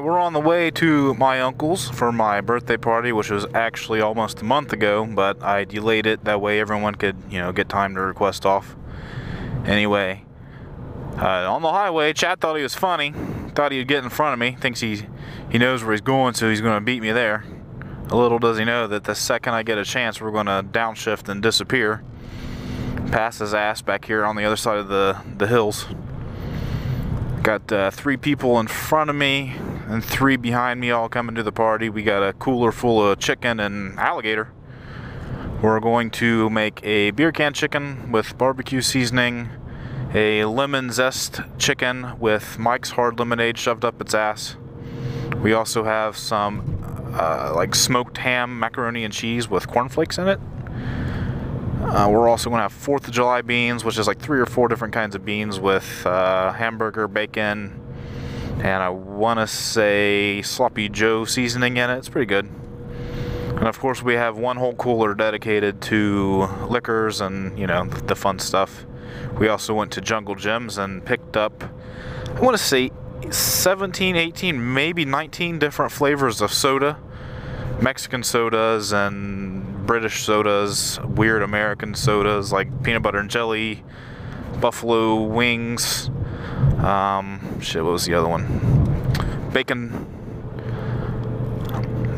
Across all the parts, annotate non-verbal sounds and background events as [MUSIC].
right, we're on the way to my uncle's for my birthday party, which was actually almost a month ago, but I delayed it that way everyone could, you know, get time to request off. Anyway, uh, on the highway, Chad thought he was funny, thought he'd get in front of me, thinks he he knows where he's going, so he's going to beat me there. Little does he know that the second I get a chance, we're going to downshift and disappear. Pass his ass back here on the other side of the the hills. Got uh, three people in front of me and three behind me all coming to the party. We got a cooler full of chicken and alligator. We're going to make a beer can chicken with barbecue seasoning, a lemon zest chicken with Mike's Hard Lemonade shoved up its ass. We also have some uh, like smoked ham, macaroni and cheese with cornflakes in it. Uh, we're also going to have 4th of July beans, which is like three or four different kinds of beans with uh, hamburger, bacon, and I want to say sloppy Joe seasoning in it. It's pretty good. And of course, we have one whole cooler dedicated to liquors and, you know, the fun stuff. We also went to Jungle Jim's and picked up, I want to say 17, 18, maybe 19 different flavors of soda. Mexican sodas and British sodas, weird American sodas like peanut butter and jelly, buffalo wings. Um, shit, what was the other one? Bacon.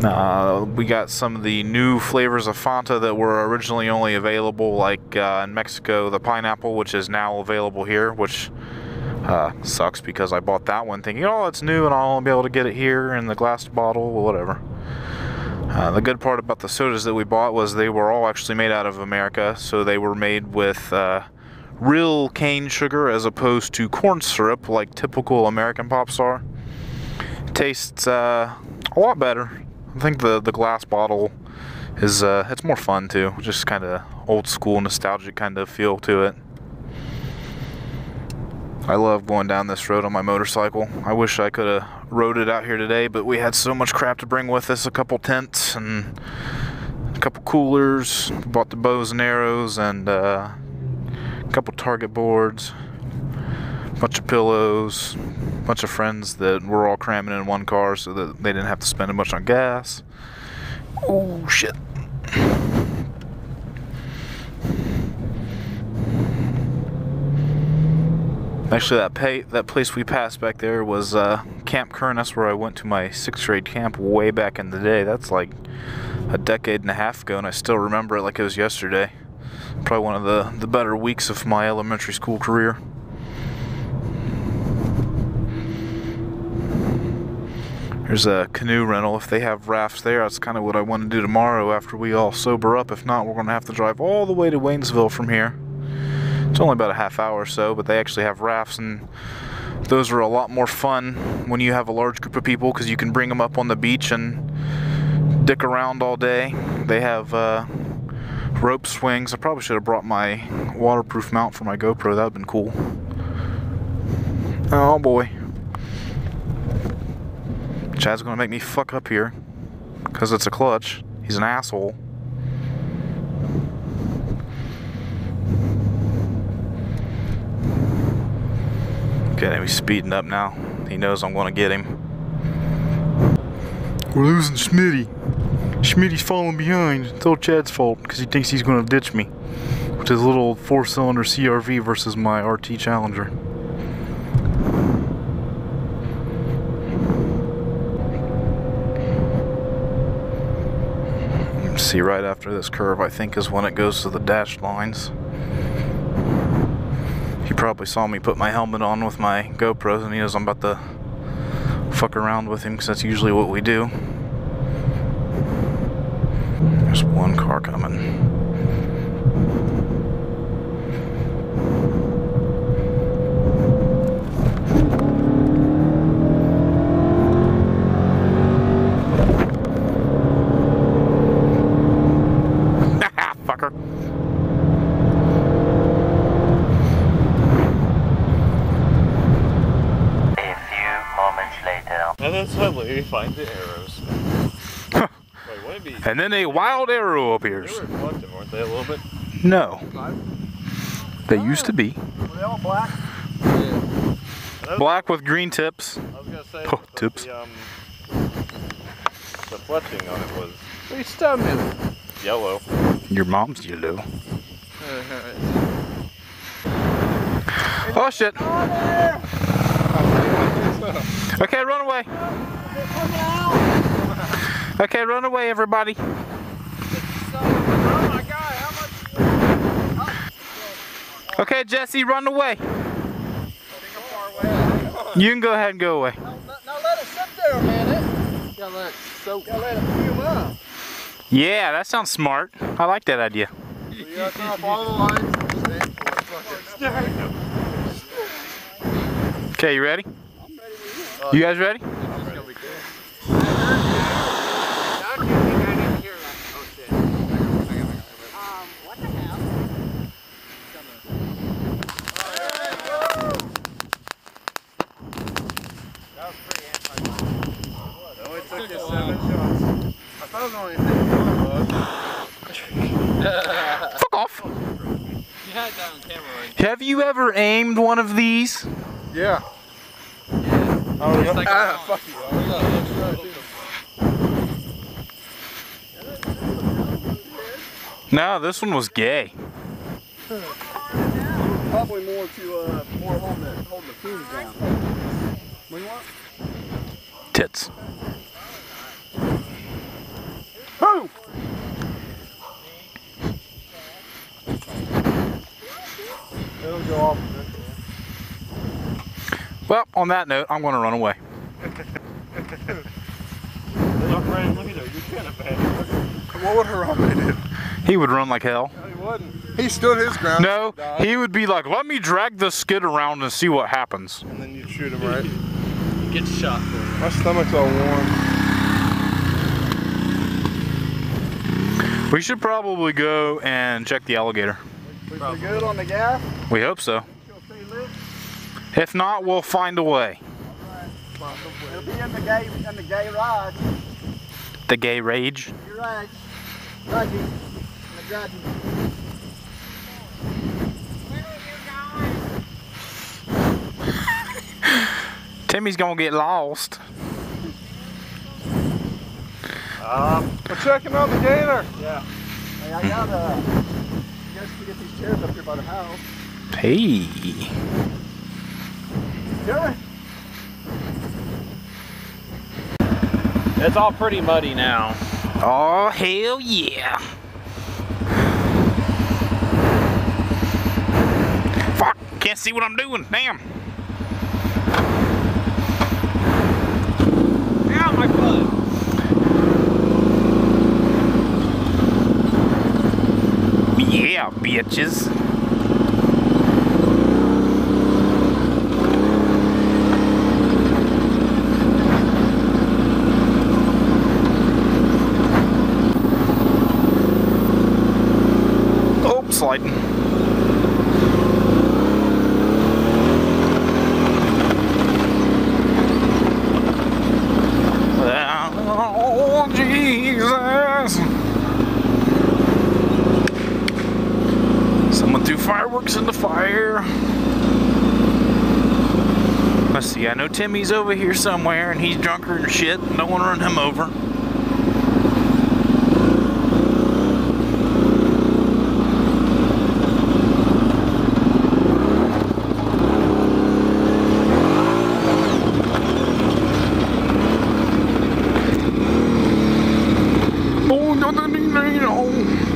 Uh, we got some of the new flavors of Fanta that were originally only available, like uh, in Mexico, the pineapple, which is now available here, which uh, sucks because I bought that one thinking, oh, it's new and I'll be able to get it here in the glass bottle, or whatever. Uh, the good part about the sodas that we bought was they were all actually made out of America, so they were made with uh, real cane sugar as opposed to corn syrup like typical American pops are. tastes uh, a lot better. I think the, the glass bottle is uh, it's more fun too, just kind of old school nostalgic kind of feel to it. I love going down this road on my motorcycle. I wish I could have rode it out here today, but we had so much crap to bring with us. A couple tents and a couple coolers. Bought the bows and arrows and uh, couple target boards. Bunch of pillows. Bunch of friends that were all cramming in one car so that they didn't have to spend as much on gas. Oh, shit. Actually, that pay that place we passed back there was uh, Camp Kern. That's where I went to my sixth grade camp way back in the day. That's like a decade and a half ago, and I still remember it like it was yesterday. Probably one of the the better weeks of my elementary school career. There's a canoe rental. If they have rafts there, that's kind of what I want to do tomorrow after we all sober up. If not, we're going to have to drive all the way to Waynesville from here. It's only about a half hour or so, but they actually have rafts, and those are a lot more fun when you have a large group of people because you can bring them up on the beach and dick around all day. They have uh, rope swings. I probably should have brought my waterproof mount for my GoPro. That would have been cool. Oh boy. Chad's gonna make me fuck up here because it's a clutch. He's an asshole. Okay, he's speeding up now. He knows I'm gonna get him. We're losing Schmitty. Schmitty's falling behind. It's all Chad's fault because he thinks he's gonna ditch me. With his little four-cylinder CRV versus my RT Challenger. See right after this curve, I think is when it goes to the dashed lines. He probably saw me put my helmet on with my GoPros and he knows I'm about to fuck around with him because that's usually what we do. There's one car coming. [LAUGHS] Fucker. A few moments later. And then suddenly we find the arrows. Wait, would it be? And then a wild arrow They appears. were reflective, weren't they, a little bit? No. They used to be. And Black with green tips. I was gonna say Oh, tips. the um the fletching on it was What are you stabbing me yellow. Your mom's yellow. Oh shit. Okay, run away. Okay, run away, everybody. Oh my god, how much? Okay, Jesse, run away. Think I'm far away. You can go ahead and go away. Now, now let it sit there a minute. Gotta let it soak. Gotta let it fume up. Yeah, that sounds smart. I like that idea. You gotta turn off all the lights. Stand for it. Fucking Okay, you ready? You guys ready? It's gonna be good. I don't think I didn't hear that. Oh shit. Um, what the hell? That was pretty anti It only took you seven shots. I thought it was only Fuck off. You had that on camera, right? Have you ever aimed one of these? Yeah. Oh, yeah. Like ah, fuck you. No, this one was gay. Probably more to uh more holding the holding the fumes down. What do you want? Tits. Boom! It'll go off eventually. Well, on that note, I'm going to run away. [LAUGHS] Look right leader, you can't abandon. What would Harambe do? He would run like hell. No, he wouldn't. He stood his ground. No, died, he would be like, let me drag the skid around and see what happens. and then you'd shoot him right. [LAUGHS] Get shot for it. My stomach's all warm. We should probably go and check the alligator. We pretty good on the gas. We hope so. She'll stay lit. If not, we'll find a way. It'll be in the gay in the gay ride. The gay rage. You're right. Timmy's gonna get lost. Um, we're checking on the gator. Yeah. Hey, I got uh you guys get these chairs up here by the house. Hey. Sure. It's all pretty muddy now. Oh, hell yeah. Fuck, can't see what I'm doing. Damn. Ow, my foot! Yeah, bitches. Oh, sliding. Oh, Jesus. Someone threw fireworks in the fire. Let's see, I know Timmy's over here somewhere and he's drunker than shit. Don't want to run him over. Oh, no, no, no, no, no.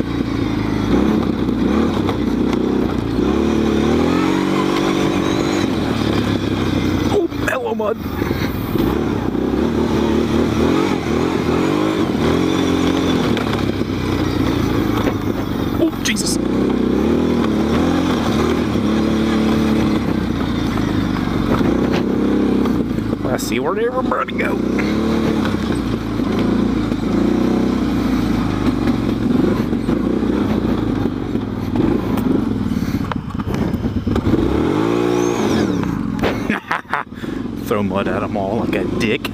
Oh, Oh, Jesus. Let's see where everybody go. throw mud at them all like a dick.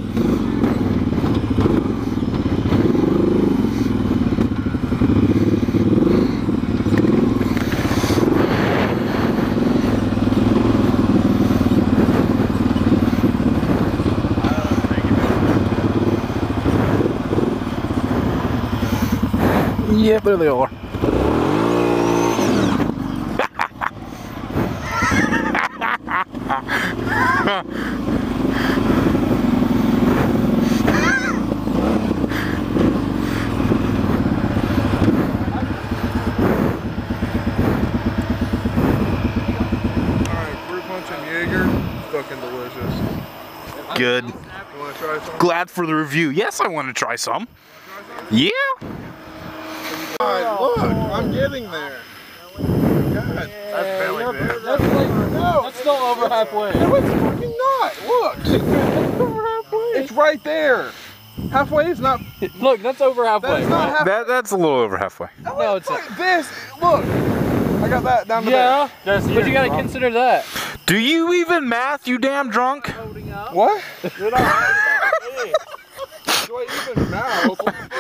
Yeah, there they are. [LAUGHS] Fucking delicious. Good. You wanna try some? Glad for the review. Yes, I want to try some. Yeah. Alright, look, I'm getting there. God, that's barely there. That's like, No, that's still over halfway. no, it's fucking not. Look. [LAUGHS] It's over halfway. It's right there. Halfway is not. Look, that's over halfway. That's not halfway. That that's a little over halfway. Oh, no, it's Fuck this. Look. I got that down to Yeah, but you gotta consider that. Do you even math, you damn drunk? What? Do I [LAUGHS] even mouth? What the fuck?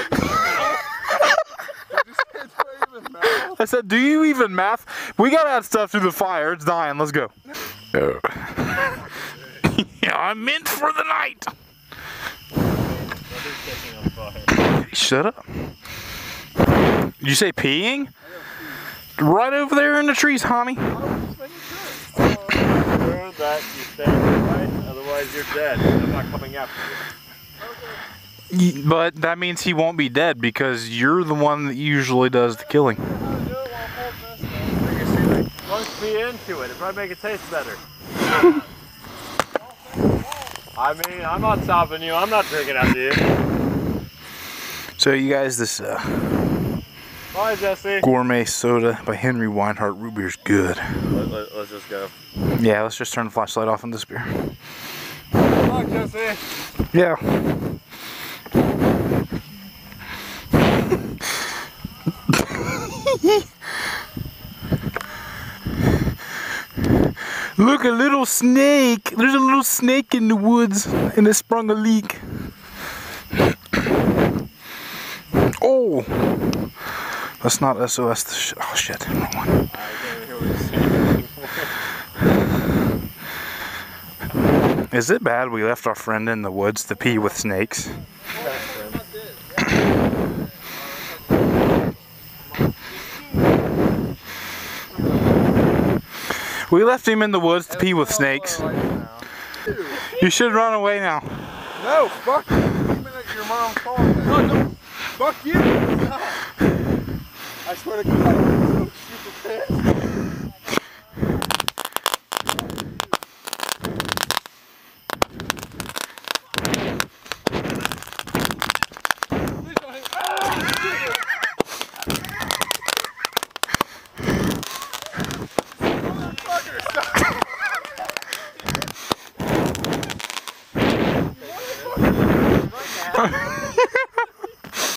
Did you say, do I even mouth? I said, do you even math? We gotta add stuff to the fire. It's dying. Let's go. [LAUGHS] yeah, I'm meant for the night. Shut up. Did you say peeing? Right over there in the trees, homie. Sure that you stay right, otherwise you're dead. I'm not coming after you. But that means he won't be dead because you're the one that usually does the killing. Me into it. It probably make it taste better. I mean, I'm not stopping you. I'm not drinking after you. So you guys, this uh, Bye, Jesse. gourmet soda by Henry Weinhard root beer is good. Let, let, let's just go. Yeah, let's just turn the flashlight off on this beer. Good Jesse. Yeah. Look, a little snake. There's a little snake in the woods, and it sprung a leak. Oh, that's not SOS. sh- Oh shit. wrong one. Is it bad we left our friend in the woods to pee with snakes? We left him in the woods to pee with snakes. You should run away now. No, fuck you. Even at your mom's calling me. No, no. Fuck you. I swear to God, I'm so super pissed.